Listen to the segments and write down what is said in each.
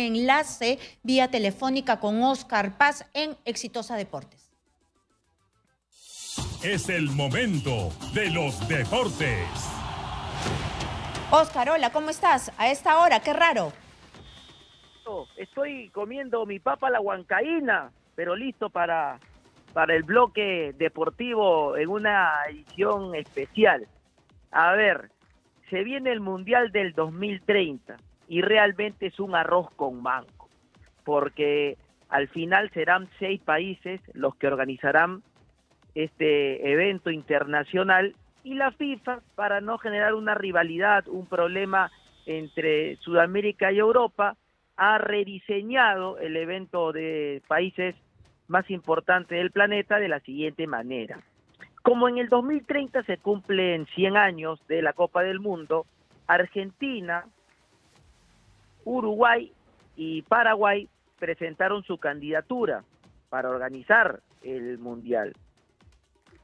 enlace vía telefónica con Oscar Paz en Exitosa Deportes. Es el momento de los deportes. Oscar, hola, ¿cómo estás? A esta hora, qué raro. Estoy comiendo mi papa la huancaína, pero listo para, para el bloque deportivo en una edición especial. A ver, se viene el Mundial del 2030 y realmente es un arroz con mango, porque al final serán seis países los que organizarán este evento internacional y la FIFA, para no generar una rivalidad, un problema entre Sudamérica y Europa, ha rediseñado el evento de países más importantes del planeta de la siguiente manera. Como en el 2030 se cumplen 100 años de la Copa del Mundo, Argentina, Uruguay y Paraguay presentaron su candidatura para organizar el Mundial.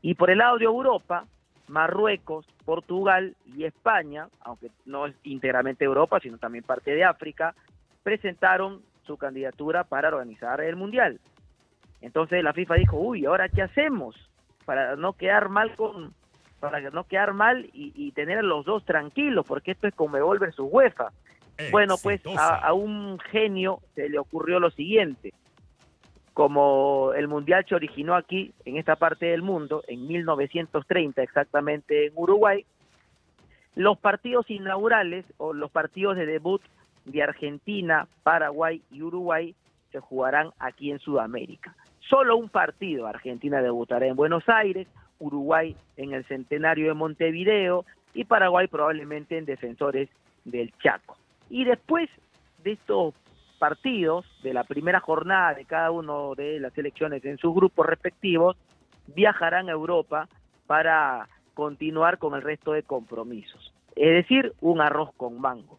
Y por el lado de Europa, Marruecos, Portugal y España, aunque no es íntegramente Europa, sino también parte de África, presentaron su candidatura para organizar el Mundial. Entonces la FIFA dijo, uy, ¿ahora qué hacemos? Para no quedar mal con para no quedar mal y, tener a los dos tranquilos, porque esto es como volver su UEFA. Bueno, pues a, un genio se le ocurrió lo siguiente. Como el Mundial se originó aquí, en esta parte del mundo, en 1930 exactamente en Uruguay, los partidos inaugurales o los partidos de debut de Argentina, Paraguay y Uruguay se jugarán aquí en Sudamérica. Solo un partido, Argentina debutará en Buenos Aires, Uruguay en el centenario de Montevideo y Paraguay probablemente en Defensores del Chaco. Y después de estos partidos de la primera jornada de cada uno de las elecciones en sus grupos respectivos, viajarán a Europa para continuar con el resto de compromisos. Es decir, un arroz con mango.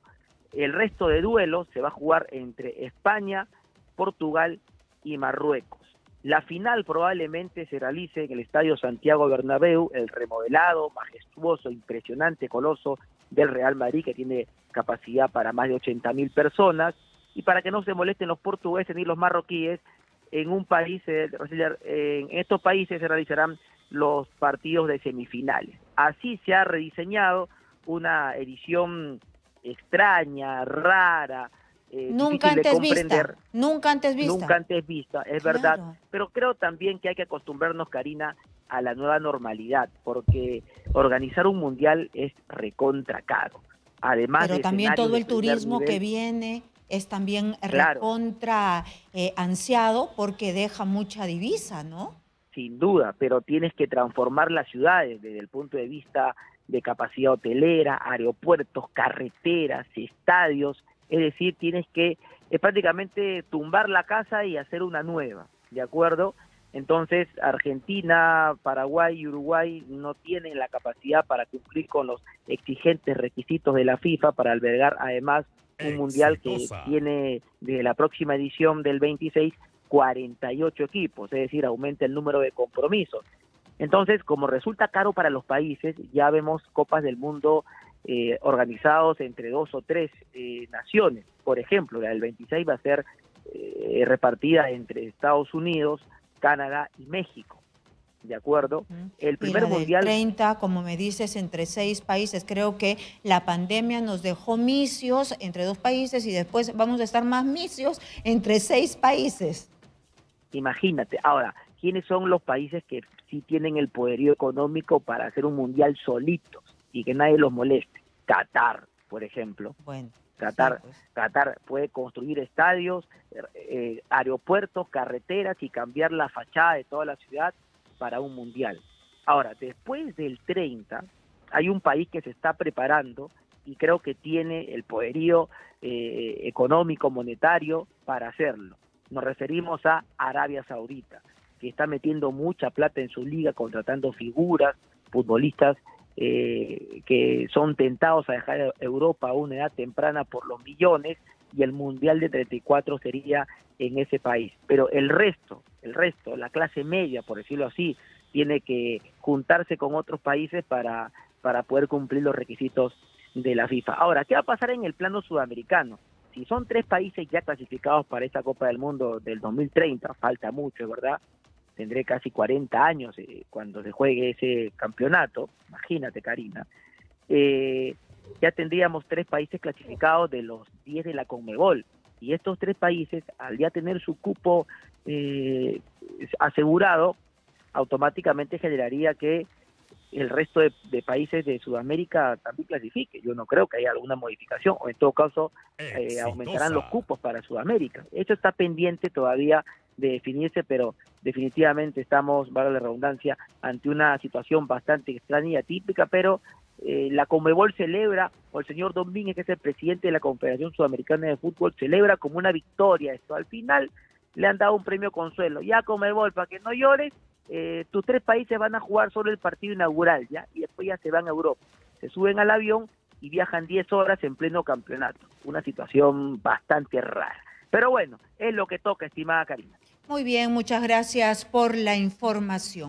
El resto de duelos se va a jugar entre España, Portugal y Marruecos. La final probablemente se realice en el Estadio Santiago Bernabéu, el remodelado, majestuoso, impresionante coloso del Real Madrid que tiene capacidad para más de 80 mil personas y para que no se molesten los portugueses ni los marroquíes, en un país, eh, en estos países se realizarán los partidos de semifinales. Así se ha rediseñado una edición extraña, rara, eh, nunca antes vista, nunca antes vista. Nunca antes vista, es verdad. Pero creo también que hay que acostumbrarnos, Karina, a la nueva normalidad, porque organizar un mundial es recontra caro. Además Pero también todo el turismo que viene es también recontra eh, ansiado porque deja mucha divisa, ¿no? Sin duda, pero tienes que transformar las ciudades desde el punto de vista de capacidad hotelera, aeropuertos, carreteras, estadios, es decir, tienes que eh, prácticamente tumbar la casa y hacer una nueva, ¿de acuerdo? Entonces, Argentina, Paraguay y Uruguay no tienen la capacidad para cumplir con los exigentes requisitos de la FIFA para albergar además un mundial que tiene de la próxima edición del 26 48 equipos, es decir, aumenta el número de compromisos. Entonces, como resulta caro para los países, ya vemos copas del mundo eh, organizados entre dos o tres eh, naciones. Por ejemplo, la del 26 va a ser eh, repartida entre Estados Unidos, Canadá y México. ¿De acuerdo? El primer mundial. 30, como me dices, entre seis países. Creo que la pandemia nos dejó misios entre dos países y después vamos a estar más misios entre seis países. Imagínate. Ahora, ¿quiénes son los países que sí tienen el poderío económico para hacer un mundial solitos y que nadie los moleste? Qatar, por ejemplo. Bueno. Qatar, pues. Qatar puede construir estadios, eh, aeropuertos, carreteras y cambiar la fachada de toda la ciudad para un mundial. Ahora, después del 30, hay un país que se está preparando y creo que tiene el poderío eh, económico, monetario para hacerlo. Nos referimos a Arabia Saudita, que está metiendo mucha plata en su liga, contratando figuras, futbolistas eh, que son tentados a dejar Europa a una edad temprana por los millones y el Mundial de 34 sería en ese país. Pero el resto, el resto, la clase media, por decirlo así, tiene que juntarse con otros países para, para poder cumplir los requisitos de la FIFA. Ahora, ¿qué va a pasar en el plano sudamericano? si son tres países ya clasificados para esta Copa del Mundo del 2030, falta mucho, verdad, tendré casi 40 años eh, cuando se juegue ese campeonato, imagínate Karina, eh, ya tendríamos tres países clasificados de los 10 de la Conmebol. Y estos tres países, al ya tener su cupo eh, asegurado, automáticamente generaría que el resto de, países de Sudamérica también clasifique. Yo no creo que haya alguna modificación, o en todo caso eh, aumentarán los cupos para Sudamérica. Esto está pendiente todavía de definirse, pero definitivamente estamos, vale la redundancia, ante una situación bastante extraña y atípica, pero eh, la Conmebol celebra, o el señor Domínguez, que es el presidente de la Confederación Sudamericana de Fútbol, celebra como una victoria esto. Al final le han dado un premio consuelo. Ya Conmebol, para que no llores, eh, tus tres países van a jugar solo el partido inaugural, ¿ya? Y después ya se van a Europa. Se suben al avión y viajan 10 horas en pleno campeonato. Una situación bastante rara. Pero bueno, es lo que toca, estimada Karina. Muy bien, muchas gracias por la información.